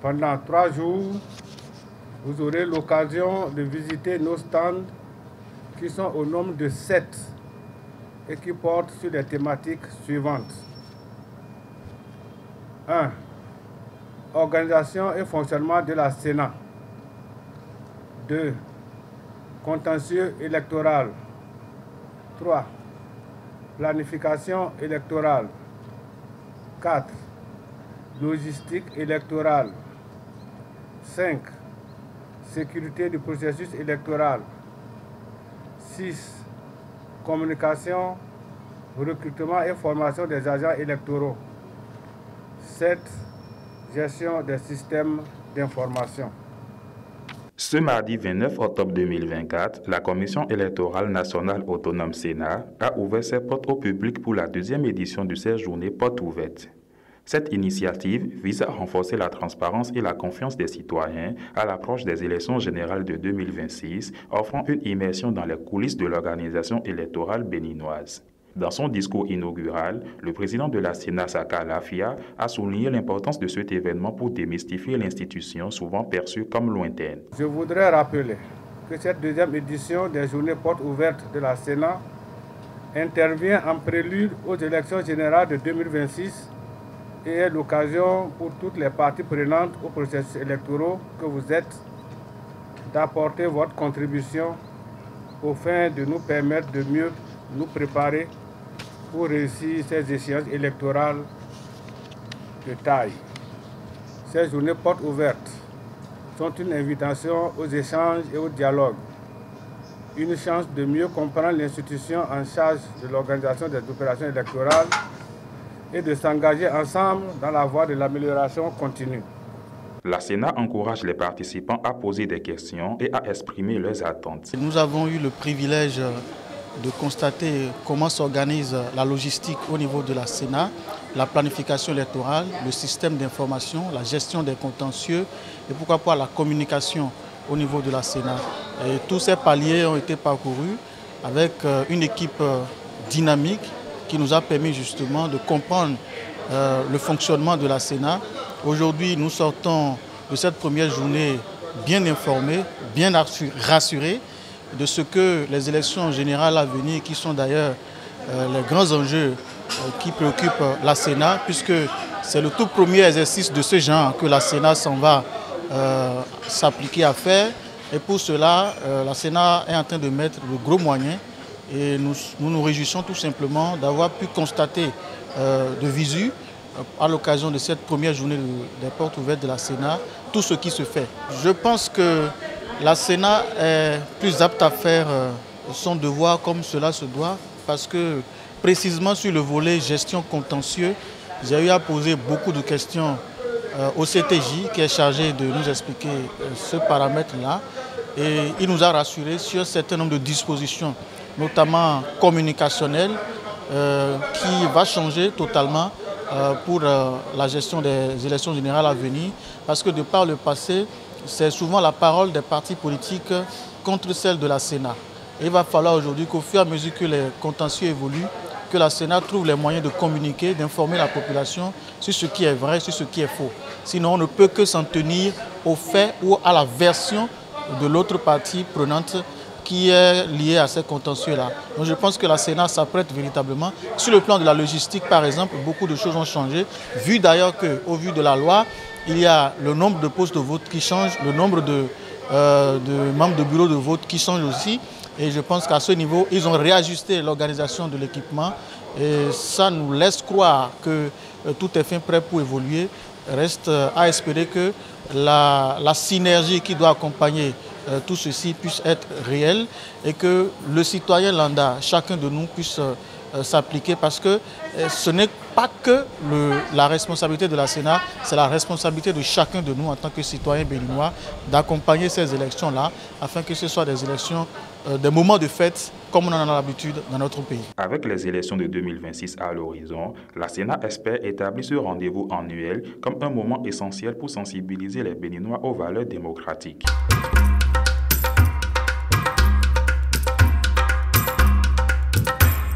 Pendant trois jours, vous aurez l'occasion de visiter nos stands qui sont au nombre de sept et qui portent sur les thématiques suivantes. 1. Organisation et fonctionnement de la Sénat. 2. Contentieux électoral. 3. Planification électorale. 4. Logistique électorale. 5. Sécurité du processus électoral. 6. Communication, recrutement et formation des agents électoraux. 7. Gestion des systèmes d'information. Ce mardi 29 octobre 2024, la Commission électorale nationale autonome Sénat a ouvert ses portes au public pour la deuxième édition de cette journée porte ouverte. Cette initiative vise à renforcer la transparence et la confiance des citoyens à l'approche des élections générales de 2026, offrant une immersion dans les coulisses de l'organisation électorale béninoise. Dans son discours inaugural, le président de la Sénat, Saka Lafia, a souligné l'importance de cet événement pour démystifier l'institution souvent perçue comme lointaine. Je voudrais rappeler que cette deuxième édition des journées portes ouvertes de la Sénat intervient en prélude aux élections générales de 2026 et est l'occasion pour toutes les parties prenantes au processus électoral que vous êtes d'apporter votre contribution au fin de nous permettre de mieux nous préparer pour réussir ces échéances électorales de taille. Ces journées portes ouvertes sont une invitation aux échanges et au dialogue, une chance de mieux comprendre l'institution en charge de l'organisation des opérations électorales et de s'engager ensemble dans la voie de l'amélioration continue. La Sénat encourage les participants à poser des questions et à exprimer leurs attentes. Nous avons eu le privilège de constater comment s'organise la logistique au niveau de la Sénat, la planification électorale, le système d'information, la gestion des contentieux et pourquoi pas la communication au niveau de la Sénat. Et tous ces paliers ont été parcourus avec euh, une équipe euh, dynamique qui nous a permis justement de comprendre euh, le fonctionnement de la Sénat. Aujourd'hui, nous sortons de cette première journée bien informés, bien rassurés de ce que les élections générales à venir, qui sont d'ailleurs euh, les grands enjeux euh, qui préoccupent la Sénat, puisque c'est le tout premier exercice de ce genre que la Sénat s'en va s'appliquer à faire. Et pour cela, la Sénat est en train de mettre le gros moyen et nous nous, réjouissons tout simplement d'avoir pu constater de visu, à l'occasion de cette première journée des portes ouvertes de la Sénat, tout ce qui se fait. Je pense que la Sénat est plus apte à faire euh, son devoir comme cela se doit parce que précisément sur le volet gestion contentieux, j'ai eu à poser beaucoup de questions euh, au CTJ qui est chargé de nous expliquer euh, ce paramètre-là. Et il nous a rassurés sur un certain nombre de dispositions, notamment communicationnelles, qui va changer totalement pour la gestion des élections générales à venir. Parce que de par le passé, c'est souvent la parole des partis politiques contre celle de la Sénat. il va falloir aujourd'hui qu'au fur et à mesure que les contentieux évoluent, que la Sénat trouve les moyens de communiquer, d'informer la population sur ce qui est vrai, sur ce qui est faux. Sinon, on ne peut que s'en tenir aux faits ou à la version de l'autre partie prenante qui est liée à ces contentieux-là. Donc je pense que la Sénat s'apprête véritablement. Sur le plan de la logistique, par exemple, beaucoup de choses ont changé, vu d'ailleurs qu'au vu de la loi, il y a le nombre de postes de vote qui change, le nombre euh, de, membres de bureaux de vote qui change aussi. Et je pense qu'à ce niveau, ils ont réajusté l'organisation de l'équipement. Et ça nous laisse croire que euh, tout est fait prêt pour évoluer. Reste euh, à espérer que la, synergie qui doit accompagner tout ceci puisse être réelle et que le citoyen lambda, chacun de nous, puisse s'appliquer parce que ce n'est pas que la responsabilité de la Sénat, c'est la responsabilité de chacun de nous en tant que citoyen béninois d'accompagner ces élections-là afin que ce soit des élections, euh, des moments de fête comme on en a l'habitude dans notre pays. Avec les élections de 2026 à l'horizon, la Sénat espère établir ce rendez-vous annuel comme un moment essentiel pour sensibiliser les Béninois aux valeurs démocratiques.